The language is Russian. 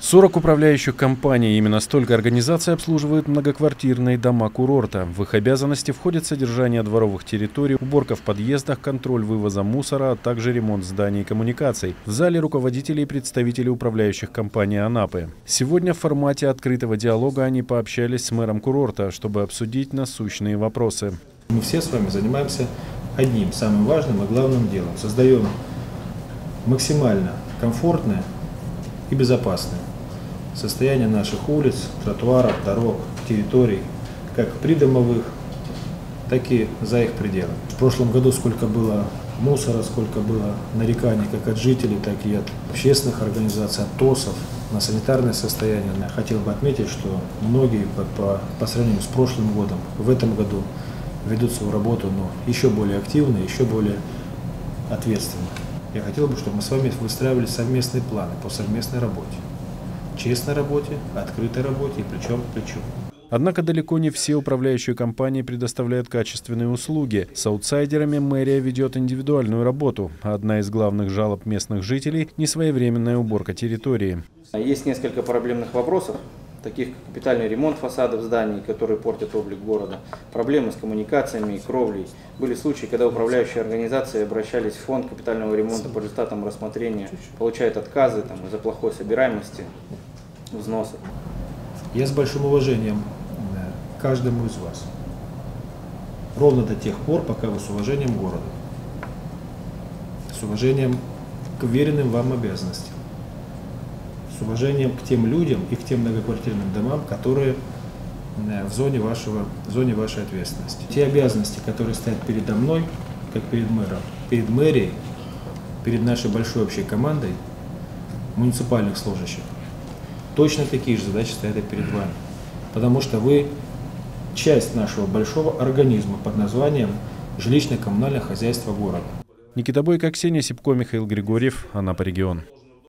40 управляющих компаний, именно столько организаций обслуживают многоквартирные дома курорта. В их обязанности входит содержание дворовых территорий, уборка в подъездах, контроль вывоза мусора, а также ремонт зданий и коммуникаций. В зале руководители и представители управляющих компаний Анапы. Сегодня в формате открытого диалога они пообщались с мэром курорта, чтобы обсудить насущные вопросы. Мы все с вами занимаемся одним, самым важным и главным делом. Создаем максимально комфортное и безопасное состояние наших улиц, тротуаров, дорог, территорий, как придомовых, так и за их пределами. В прошлом году сколько было мусора, сколько было нареканий как от жителей, так и от общественных организаций, от ТОСов на санитарное состояние. Я хотел бы отметить, что многие по, по, по сравнению с прошлым годом, в этом году ведут свою работу но еще более активно, еще более ответственно. Я хотел бы, чтобы мы с вами выстраивали совместные планы по совместной работе честной работе, открытой работе и плечом к плечу. Однако далеко не все управляющие компании предоставляют качественные услуги. С аутсайдерами мэрия ведет индивидуальную работу. Одна из главных жалоб местных жителей – несвоевременная уборка территории. Есть несколько проблемных вопросов, таких как капитальный ремонт фасадов зданий, которые портят облик города, проблемы с коммуникациями и кровлей. Были случаи, когда управляющие организации обращались в фонд капитального ремонта по результатам рассмотрения, получают отказы из-за плохой собираемости взносов. Я с большим уважением к каждому из вас. Ровно до тех пор, пока вы с уважением к городу, с уважением к веренным вам обязанностям с уважением к тем людям и к тем многоквартирным домам, которые э, в зоне, вашего, в зоне вашей ответственности. Те обязанности, которые стоят передо мной, как перед мэром, перед мэрией, перед нашей большой общей командой муниципальных служащих, точно такие же задачи стоят перед вами. Потому что вы часть нашего большого организма под названием жилищно-коммунальное хозяйство города. Никита Бойко, Ксения Сипко, Михаил Григорьев, Анапа регион.